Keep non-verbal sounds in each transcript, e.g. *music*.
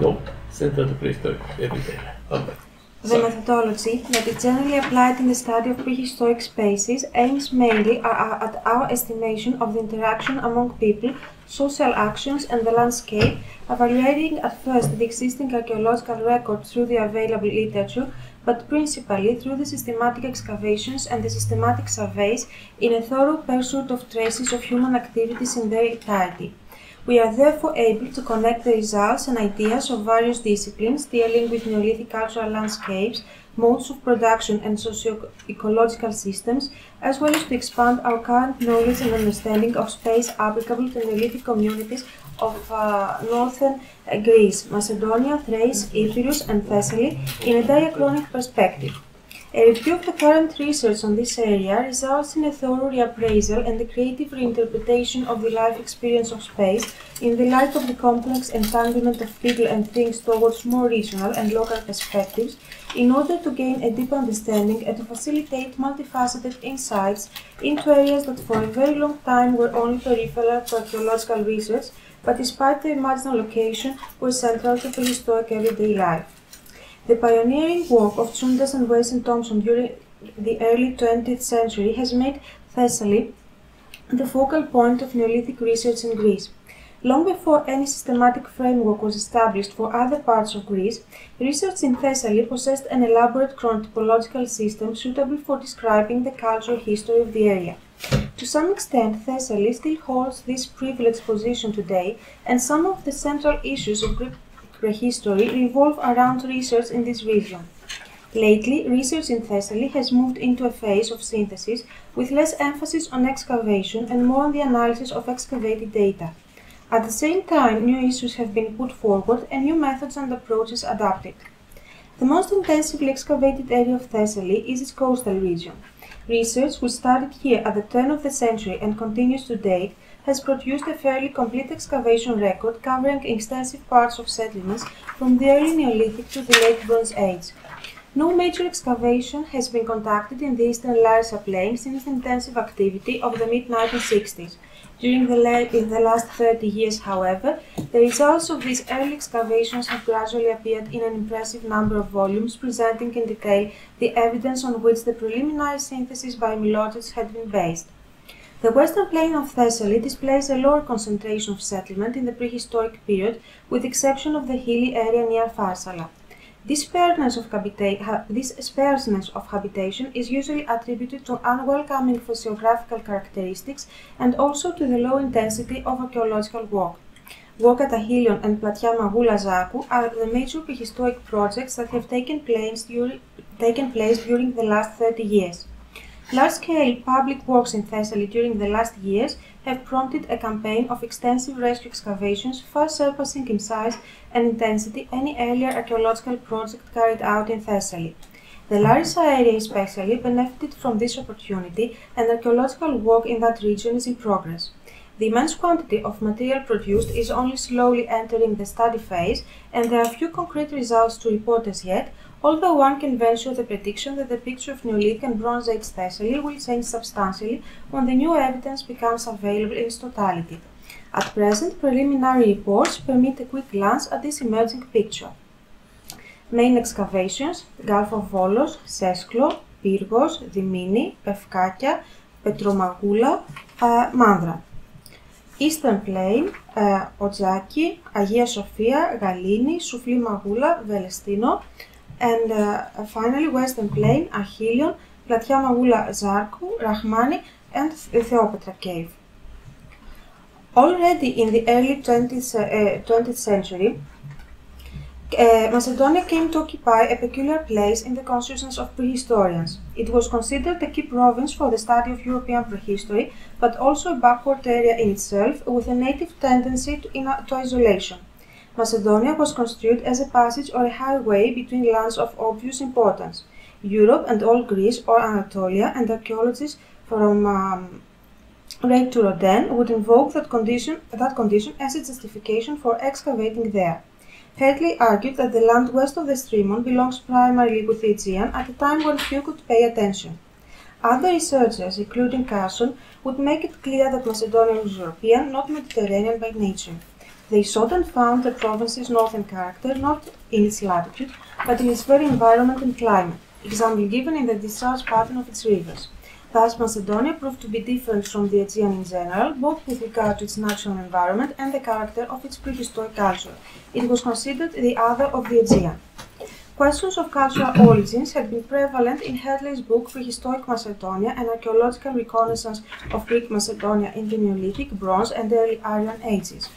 No, Center to Prehistoric every day. Okay. The methodology that is generally applied in the study of prehistoric spaces aims mainly at our estimation of the interaction among people, social actions, and the landscape, evaluating at first the existing archaeological record through the available literature, but principally through the systematic excavations and the systematic surveys in a thorough pursuit of traces of human activities in their entirety. We are therefore able to connect the results and ideas of various disciplines dealing with Neolithic cultural landscapes, modes of production, and socio-ecological systems, as well as to expand our current knowledge and understanding of space applicable to Neolithic communities of uh, northern uh, Greece, Macedonia, Thrace, Epirus, and Thessaly in a diachronic perspective. A review of the current research on this area results in a thorough reappraisal and a creative reinterpretation of the life experience of space in the light of the complex entanglement of people and things towards more regional and local perspectives in order to gain a deep understanding and to facilitate multifaceted insights into areas that for a very long time were only peripheral to archaeological research but despite their marginal location were central to prehistoric everyday life. The pioneering work of Tsountas and Wace Thompson during the early 20th century has made Thessaly the focal point of Neolithic research in Greece. Long before any systematic framework was established for other parts of Greece, research in Thessaly possessed an elaborate chronotypological system suitable for describing the cultural history of the area. To some extent, Thessaly still holds this privileged position today, and some of the central issues of Greek prehistory revolve around research in this region. Lately, research in Thessaly has moved into a phase of synthesis with less emphasis on excavation and more on the analysis of excavated data. At the same time, new issues have been put forward and new methods and approaches adopted. The most intensively excavated area of Thessaly is its coastal region. Research, which started here at the turn of the century and continues to date, has produced a fairly complete excavation record covering extensive parts of settlements from the early Neolithic to the late Bronze Age. No major excavation has been conducted in the eastern Larissa Plain since the intensive activity of the mid 1960s. During the, in the last 30 years, however, the results of these early excavations have gradually appeared in an impressive number of volumes presenting in detail the evidence on which the preliminary synthesis by Milojčić had been based. The western plain of Thessaly displays a lower concentration of settlement in the prehistoric period, with the exception of the hilly area near Pharsala. This spareness of, this sparseness of habitation is usually attributed to unwelcoming physiographical characteristics and also to the low intensity of archaeological work. Work at Ahilion and Platia Magula Zarku are the major prehistoric projects that have taken place during, taken place during the last 30 years. Large-scale public works in Thessaly during the last years have prompted a campaign of extensive rescue excavations far surpassing in size and intensity any earlier archaeological project carried out in Thessaly. The Larissa area especially benefited from this opportunity and archaeological work in that region is in progress. The immense quantity of material produced is only slowly entering the study phase and there are few concrete results to report as yet, although one can venture the prediction that the picture of Neolithic and Bronze Age Thessaly will change substantially when the new evidence becomes available in its totality. At present, preliminary reports permit a quick glance at this emerging picture. Main excavations Gulf of Volos, Sesklo, Pyrgos, Dimini, Pefkakia, Petromagula, uh, Mandra. Eastern Plain, uh, Οτζάκη, Αγία Σοφία, Γαλήνη, Σουφλή Μαγούλα, Βελεστίνο, And uh, finally, Western Plain, Achillion, Platia Magula, Zarku, Rahmani, and Theopetra Cave. Already in the early 20th, uh, 20th century, uh, Macedonia came to occupy a peculiar place in the consciousness of prehistorians. It was considered a key province for the study of European prehistory, but also a backward area in itself, with a native tendency to, in, to isolation. Macedonia was construed as a passage or a highway between lands of obvious importance. Europe and all Greece or Anatolia and archaeologists from um, to Rodden would invoke that condition, that condition as a justification for excavating there. Heurtley argued that the land west of the Strymon belongs primarily with the Aegean at a time when few could pay attention. Other researchers, including Casson, would make it clear that Macedonia was European, not Mediterranean by nature. They sought and found the province's northern character not in its latitude, but in its very environment and climate, example given in the discharge pattern of its rivers. Thus, Macedonia proved to be different from the Aegean in general, both with regard to its natural environment and the character of its prehistoric culture. It was considered the other of the Aegean. Questions of cultural *coughs* origins had been prevalent in Heurtley's book Prehistoric Macedonia and archaeological reconnaissance of Greek Macedonia in the Neolithic, Bronze, and early Iron ages.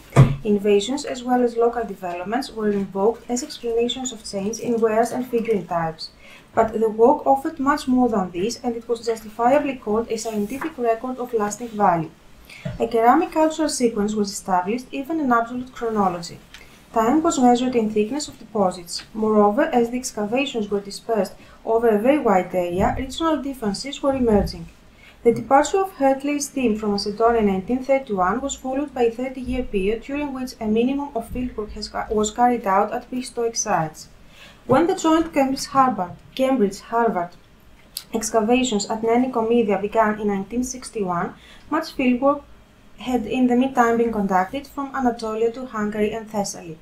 Invasions as well as local developments were invoked as explanations of change in wares and figurine types. But the work offered much more than this, and it was justifiably called a scientific record of lasting value. A ceramic cultural sequence was established, even an absolute chronology. Time was measured in thickness of deposits. Moreover, as the excavations were dispersed over a very wide area, regional differences were emerging. The departure of Heurtley's team from Macedonia in 1931 was followed by a 30 year period during which a minimum of fieldwork was carried out at prehistoric sites. When the joint Cambridge Harvard, Cambridge Harvard excavations at Nea Nicomedia began in 1961, much fieldwork had in the meantime been conducted from Anatolia to Hungary and Thessaly.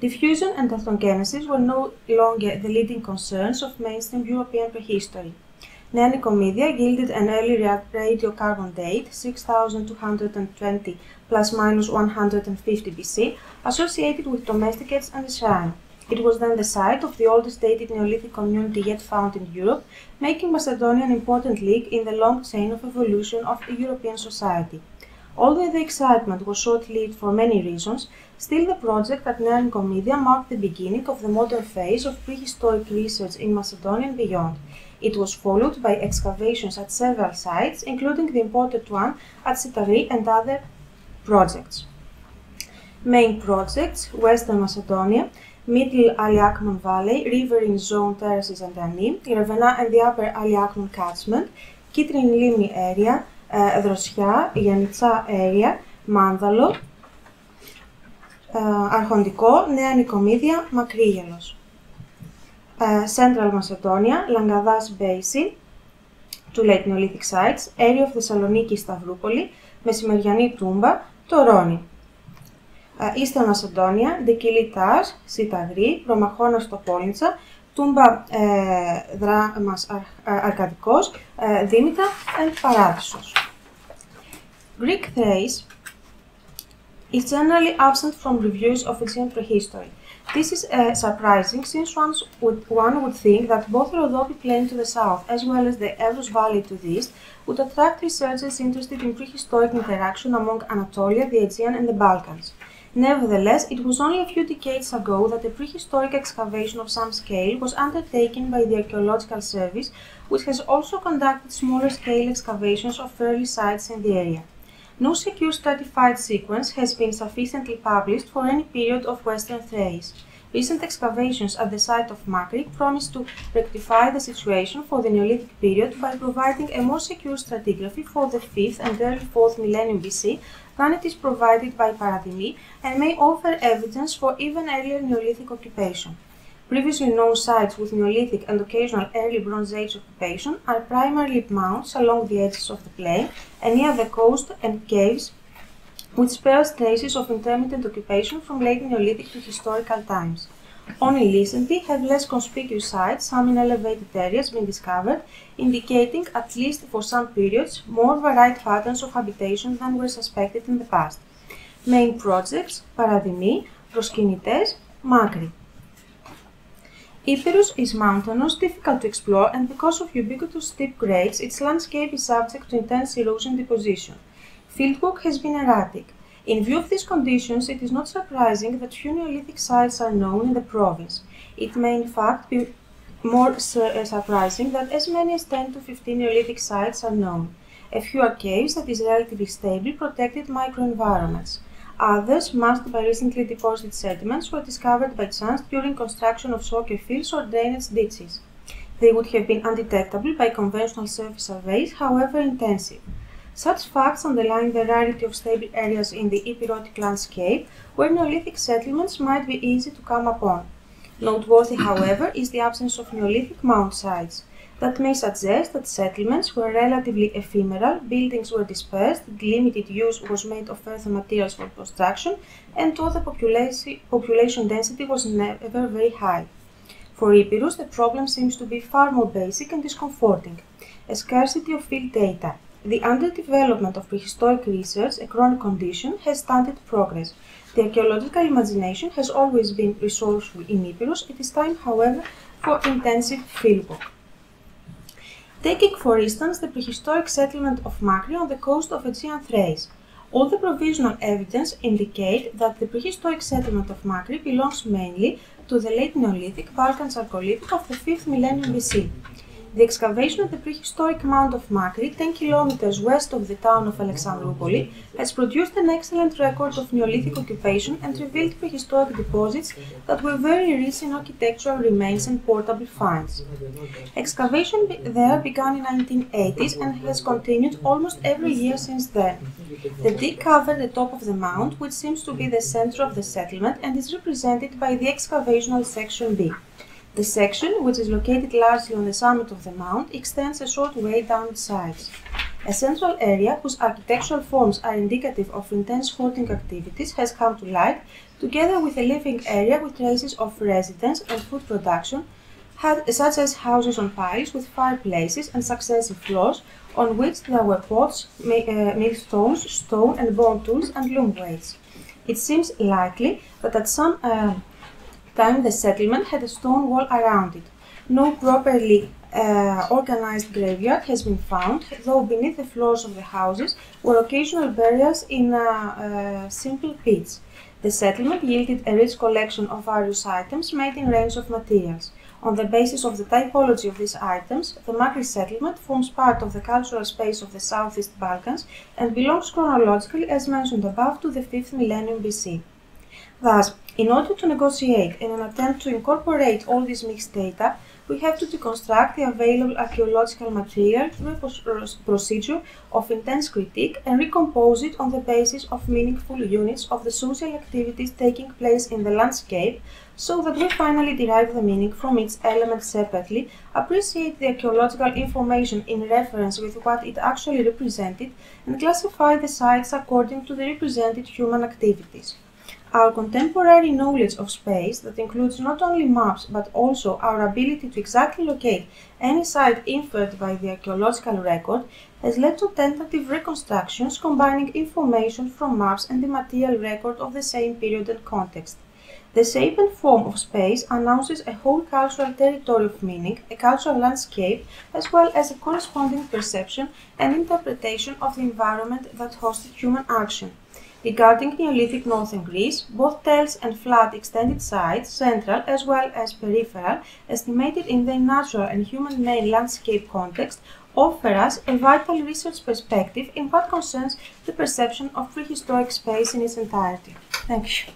Diffusion and ethnogenesis were no longer the leading concerns of mainstream European prehistory. Nea Nicomedia yielded an early radiocarbon date, 6220 plus minus 150 BC, associated with domesticates and the shrine. It was then the site of the oldest dated Neolithic community yet found in Europe, making Macedonia an important link in the long chain of evolution of European society. Although the excitement was short-lived for many reasons, still the project at Nea marked the beginning of the modern phase of prehistoric research in Macedonia and beyond. It was followed by excavations at several sites, including the important one at Sitagroi and other projects. Main projects, Western Macedonia, Middle Aliakmon Valley, riverine zone terraces and Ani, Ravena and the Upper Aliakmon catchment, Kitrini Limni area, uh, Δροσιά, Γιαννιτσά area, Μάνδαλο, uh, Αρχοντικό, Νέα Νικομίδια, Μακρύγελος. Uh, Central Macedonia, Langadas Basin, two late Neolithic sites, area of Θεσσαλονίκη, Σταυρούπολη, Μεσημεριανή Τούμπα, Τωρώνη. Uh, Eastern Macedonia, Dekilitas, Σιταγρή, Προμαχώνα στο Πόλνιτσα, Τούμπα ε, Δράμας Αρ, Αρκαδικός, ε, Δήμητα and Παράδεισος. Greek Thrace is generally absent from reviews of Aegean prehistory. This is uh, surprising since would, one would think that both Rhodope plain to the south as well as the Evros valley to the east would attract researchers interested in prehistoric interaction among Anatolia, the Aegean and the Balkans. Nevertheless, it was only a few decades ago that a prehistoric excavation of some scale was undertaken by the Archaeological Service, which has also conducted smaller scale excavations of early sites in the area. No secure stratified sequence has been sufficiently published for any period of Western Thrace. Recent excavations at the site of Makri promise to rectify the situation for the Neolithic period by providing a more secure stratigraphy for the 5th and early 4th millennium BC than it is provided by Paradimi and may offer evidence for even earlier Neolithic occupation. Previously known sites with Neolithic and occasional early Bronze Age occupation are primarily mounds along the edges of the plain and near the coast and caves which bears traces of intermittent occupation from late Neolithic to historical times. Only recently have less conspicuous sites, some in elevated areas, been discovered, indicating, at least for some periods, more varied patterns of habitation than were suspected in the past. Main projects, Paradimi, Proskinites, Makri. Epirus is mountainous, difficult to explore, and because of ubiquitous steep grades, its landscape is subject to intense erosion deposition. Fieldwork has been erratic. In view of these conditions, it is not surprising that few Neolithic sites are known in the province. It may in fact be more su uh, surprising that as many as 10 to 15 Neolithic sites are known. A few are caves that is relatively stable, protected microenvironments. Others, masked by recently deposited sediments, were discovered by chance during construction of soccer fields or drainage ditches. They would have been undetectable by conventional surface surveys, however intensive. Such facts underline the rarity of stable areas in the epirotic landscape where Neolithic settlements might be easy to come upon. Noteworthy, however, is the absence of Neolithic mound sites. That may suggest that settlements were relatively ephemeral, buildings were dispersed, limited use was made of earth materials for construction, and the population, population density was never very high. For Epirus, the problem seems to be far more basic and discomforting. A scarcity of field data. The underdevelopment of prehistoric research, a chronic condition, has stunted progress. The archaeological imagination has always been resourceful in Epirus. It is time, however, for intensive fieldwork. Taking, for instance, the prehistoric settlement of Makri on the coast of Aegean Thrace. All the provisional evidence indicate that the prehistoric settlement of Makri belongs mainly to the late Neolithic Balkan Chalcolithic of the 5th millennium BC. The excavation of the prehistoric mound of Makri, 10 kilometers west of the town of Alexandroupoli, has produced an excellent record of Neolithic occupation and revealed prehistoric deposits that were very rich in architectural remains and portable finds. Excavation there began in 1980s and has continued almost every year since then. The dig covered the top of the mound, which seems to be the center of the settlement and is represented by the excavational section B. The section, which is located largely on the summit of the mount, extends a short way down its sides. A central area, whose architectural forms are indicative of intense hoarding activities, has come to light, together with a living area with traces of residence and food production, such as houses on piles with fireplaces and successive floors, on which there were pots, uh, millstones, stone and bone tools, and loom weights. It seems likely that at some uh, time the settlement had a stone wall around it. No properly uh, organized graveyard has been found, though beneath the floors of the houses were occasional burials in uh, uh, simple pits. The settlement yielded a rich collection of various items made in range of materials. On the basis of the typology of these items, the Makri settlement forms part of the cultural space of the Southeast Balkans and belongs chronologically, as mentioned above, to the 5th millennium BC. Thus, in order to negotiate in an attempt to incorporate all this mixed data, we have to deconstruct the available archaeological material through a procedure of intense critique and recompose it on the basis of meaningful units of the social activities taking place in the landscape so that we finally derive the meaning from its elements separately, appreciate the archaeological information in reference with what it actually represented, and classify the sites according to the represented human activities. Our contemporary knowledge of space, that includes not only maps but also our ability to exactly locate any site inferred by the archaeological record, has led to tentative reconstructions combining information from maps and the material record of the same period and context. The shape and form of space announces a whole cultural territory of meaning, a cultural landscape, as well as a corresponding perception and interpretation of the environment that hosted human action. Regarding Neolithic northern Greece, both tells and flat extended sites, central as well as peripheral, estimated in their natural and human-made landscape context, offer us a vital research perspective in what concerns the perception of prehistoric space in its entirety. Thank you.